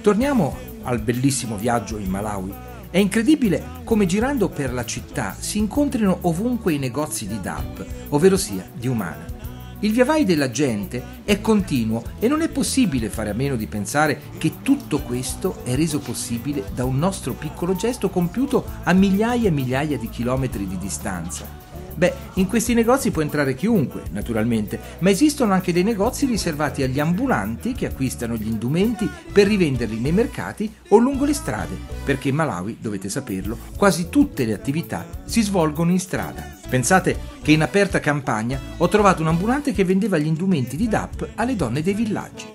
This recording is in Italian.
Torniamo al bellissimo viaggio in Malawi. È incredibile come girando per la città si incontrino ovunque i negozi di DAP, ovvero sia di umana. Il viavai della gente è continuo e non è possibile fare a meno di pensare che tutto questo è reso possibile da un nostro piccolo gesto compiuto a migliaia e migliaia di chilometri di distanza. Beh, in questi negozi può entrare chiunque, naturalmente, ma esistono anche dei negozi riservati agli ambulanti che acquistano gli indumenti per rivenderli nei mercati o lungo le strade, perché in Malawi, dovete saperlo, quasi tutte le attività si svolgono in strada. Pensate che in aperta campagna ho trovato un ambulante che vendeva gli indumenti di DAP alle donne dei villaggi.